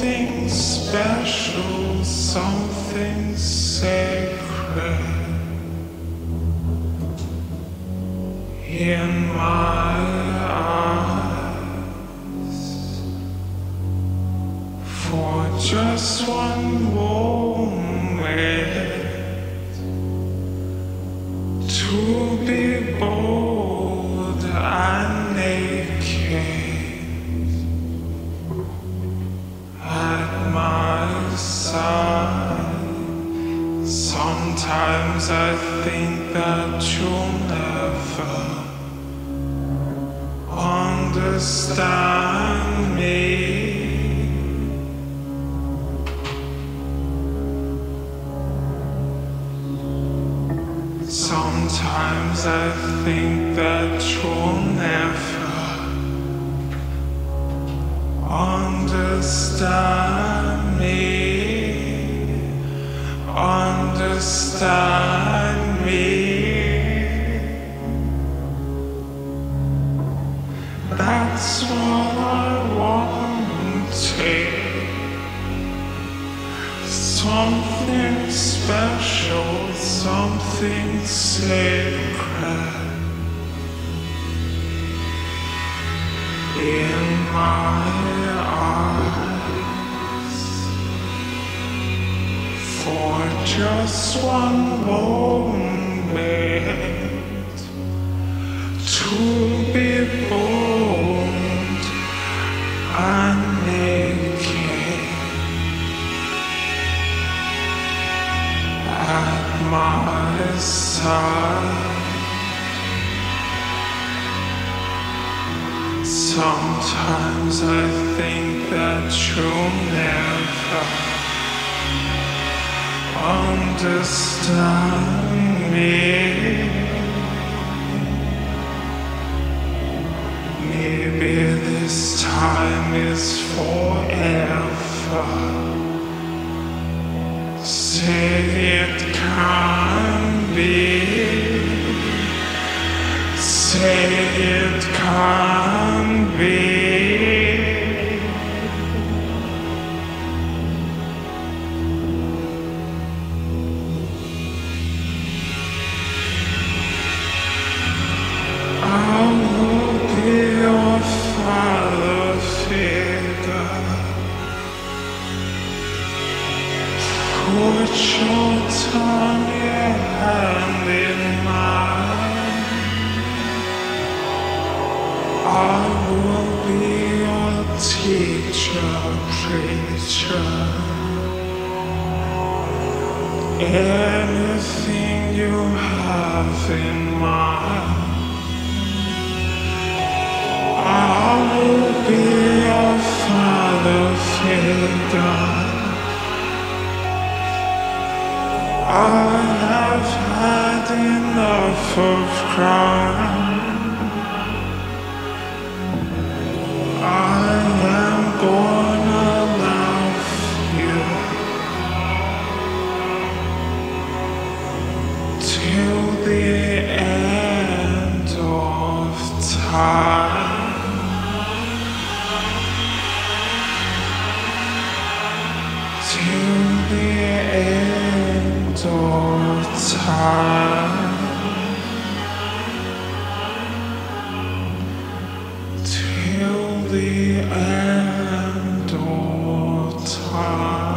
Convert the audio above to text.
Something special, something sacred in my eyes for just one moment to be bold and naked. Sometimes I think that you'll never understand me. Sometimes I think that you'll never understand understand me. That's what I wanted. Something special, something sacred. in my eyes just one moment to be bold and naked at my side. Sometimes I think that you'll never understand me. Maybe this time is forever. Say it can be. Say it can Put your tiny hand in mine. I will be your teacher, preacher. Anything you have in mind. I will be figure. I have had enough of crime. I am gonna love you till the end of time. End of time. Till the end of time.